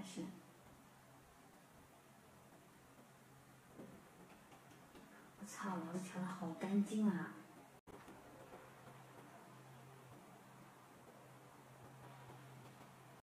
但是我操，我都调的好干净啊。